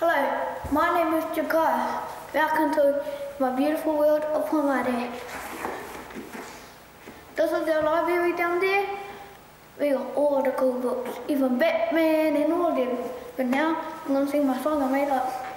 Hello, my name is Jakaya. Welcome to my beautiful world of Pomare. This is our library down there. We got all the cool books, even Batman and all of them. But now I'm gonna sing my song I made up.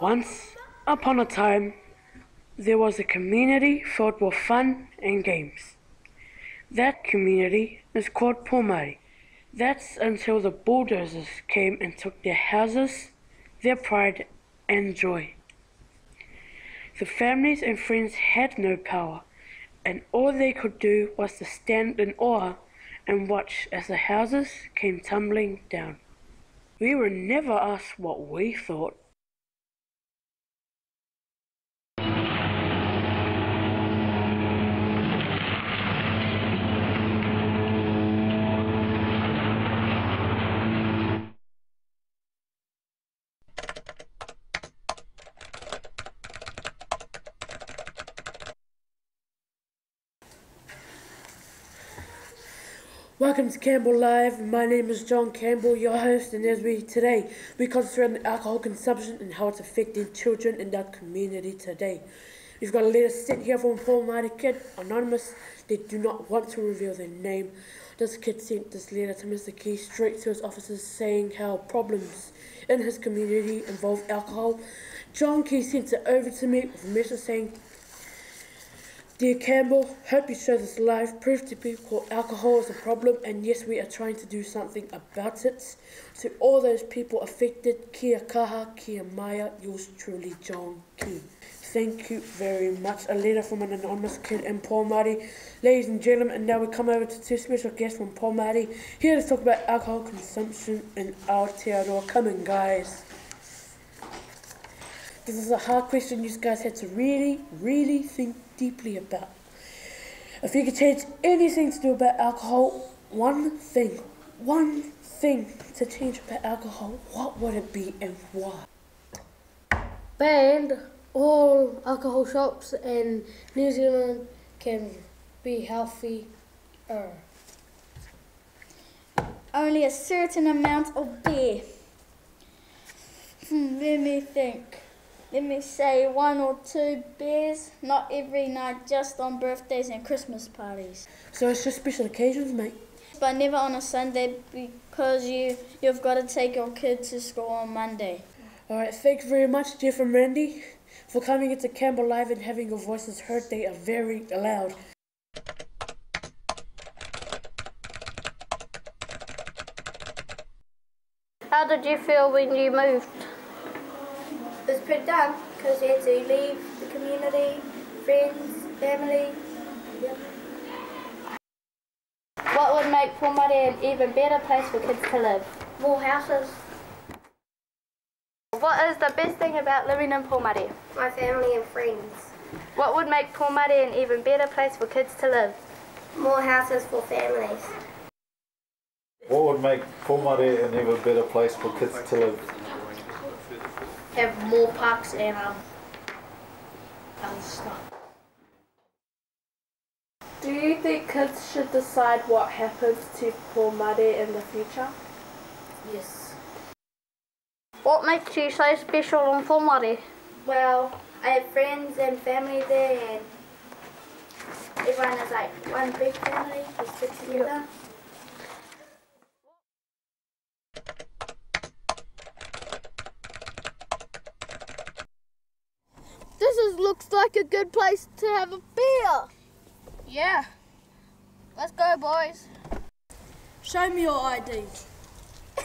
Once upon a time, there was a community filled with fun and games. That community is called Pomare. That's until the bulldozers came and took their houses, their pride and joy. The families and friends had no power, and all they could do was to stand in awe and watch as the houses came tumbling down. We were never asked what we thought. Welcome to Campbell Live. My name is John Campbell, your host, and as we today we concentrate on alcohol consumption and how it's affecting children in our community today. We've got a letter sent here from Pomare Kid, anonymous. They do not want to reveal their name. This kid sent this letter to Mr. Key straight to his officers saying how problems in his community involve alcohol. John Key sent it over to me with a message saying, Dear Campbell, hope you show this live proof to people alcohol is a problem and yes we are trying to do something about it. To all those people affected, kia kaha, kia maya, yours truly John Key. Thank you very much. A letter from an anonymous kid in Paul Marty. Ladies and gentlemen, and now we come over to two special guests from Paul Marty, here to talk about alcohol consumption in Aotearoa. Come in guys. This is a hard question you guys had to really, really think deeply about. If you could change anything to do about alcohol, one thing, one thing to change about alcohol, what would it be and why? Ban all alcohol shops in New Zealand can be healthy. Only a certain amount of beer. Hmm, let me think. Let me say one or two beers, not every night, just on birthdays and Christmas parties. So it's just special occasions, mate. But never on a Sunday because you, you've got to take your kid to school on Monday. All right, thanks very much, Jeff and Randy, for coming into Campbell Live and having your voices heard. They are very loud. How did you feel when you moved? It's pretty dumb because you had to leave the community, friends, family. Yep. What would make Pomare an even better place for kids to live? More houses, What is the best thing about living in Pomare? my family and friends. What would make Pomare an even better place for kids to live? More houses for families. What would make Pomare an even better place for kids to live? Have more parks and um, other stuff. Do you think kids should decide what happens to Pomare in the future? Yes. What makes you so special in Pomare? Well, I have friends and family there, and everyone is like one big family. We stick together. This is, looks like a good place to have a beer. Yeah. Let's go, boys. Show me your ID.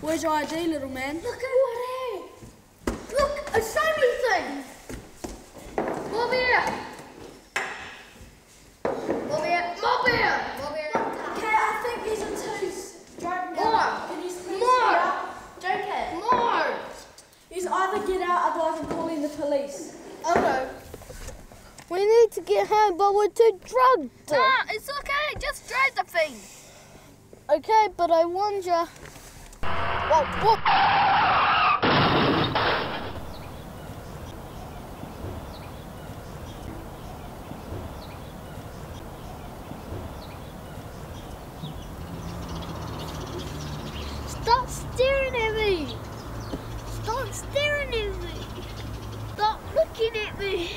Where's your ID, little man? Look at what I Look, uh, a shiny thing. More beer. More to get home, but we're too drunk. Nah, it's okay. Just drive the thing. Okay, but I wonder. Whoa, whoa. Stop staring at me! Stop staring at me! Stop looking at me!